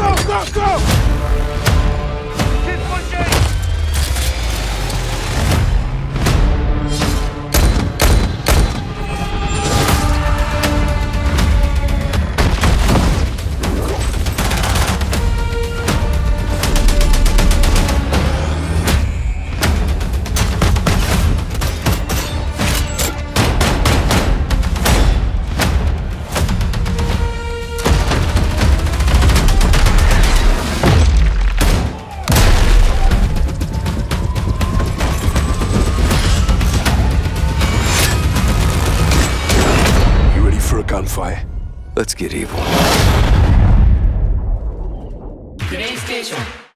go, go! go! A? Let's get evil. Grenade station.